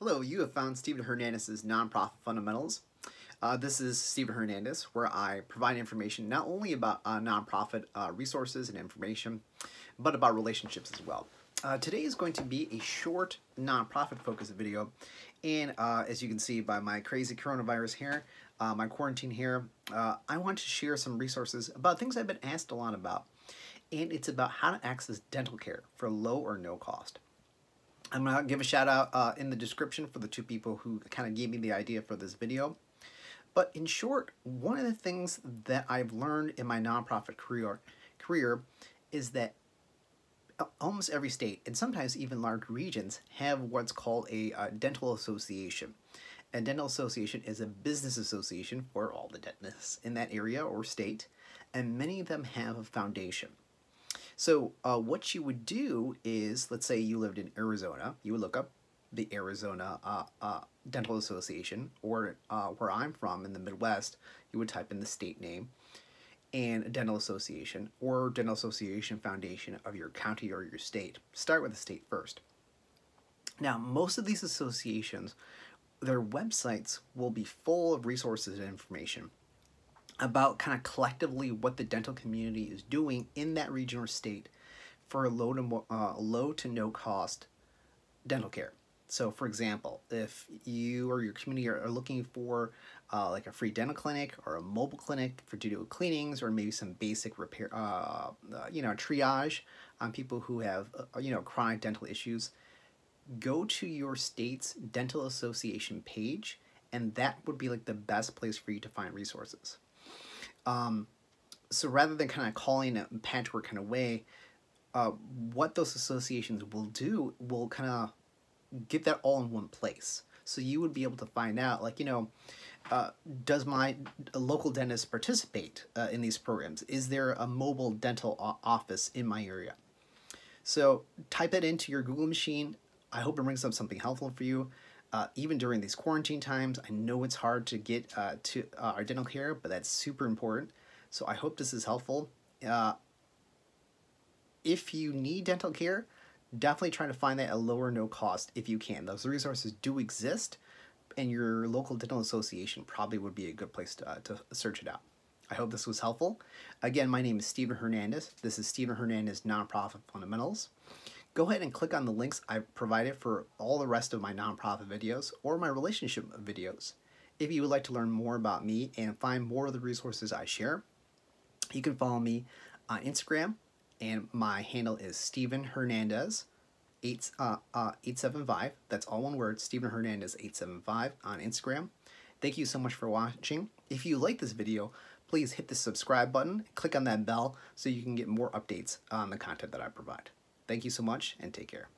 Hello, you have found Steven Hernandez's Nonprofit Fundamentals. Uh, this is Steven Hernandez, where I provide information not only about uh, nonprofit uh, resources and information, but about relationships as well. Uh, today is going to be a short nonprofit focused video, and uh, as you can see by my crazy coronavirus hair, uh, my quarantine hair, I want to share some resources about things I've been asked a lot about, and it's about how to access dental care for low or no cost. I'm to give a shout out uh, in the description for the two people who kind of gave me the idea for this video. But in short, one of the things that I've learned in my nonprofit career, career is that almost every state, and sometimes even large regions, have what's called a uh, dental association. A dental association is a business association for all the dentists in that area or state, and many of them have a foundation. So uh, what you would do is, let's say you lived in Arizona, you would look up the Arizona uh, uh, Dental Association, or uh, where I'm from in the Midwest, you would type in the state name and dental association or dental association foundation of your county or your state. Start with the state first. Now, most of these associations, their websites will be full of resources and information about kind of collectively what the dental community is doing in that region or state for a low to, uh, low to no cost dental care. So for example, if you or your community are, looking for uh, like a free dental clinic or a mobile clinic for to do cleanings or maybe some basic repair, uh, uh, you know, triage on people who have, uh, you know, chronic dental issues, go to your state's dental association page and that would be like the best place for you to find resources. Um, so rather than kind of calling it patchwork kind of way, uh, what those associations will do will kind of get that all in one place. So you would be able to find out, like, you know, uh, does my local dentist participate uh, in these programs? Is there a mobile dental office in my area? So type it into your Google machine. I hope it brings up something helpful for you. Uh, even during these quarantine times, I know it's hard to get uh, to uh, our dental care, but that's super important. So I hope this is helpful. Uh, if you need dental care, definitely try to find that at lower no cost if you can. Those resources do exist, and your local dental association probably would be a good place to, uh, to search it out. I hope this was helpful. Again, my name is Steven Hernandez. This is Steven Hernandez Nonprofit Fundamentals go ahead and click on the links I've provided for all the rest of my nonprofit videos or my relationship videos. If you would like to learn more about me and find more of the resources I share, you can follow me on Instagram, and my handle is Steven Hernandez. 8, uh, uh, 875. That's all one word, Steven Hernandez 875 on Instagram. Thank you so much for watching. If you like this video, please hit the subscribe button, click on that bell so you can get more updates on the content that I provide. Thank you so much and take care.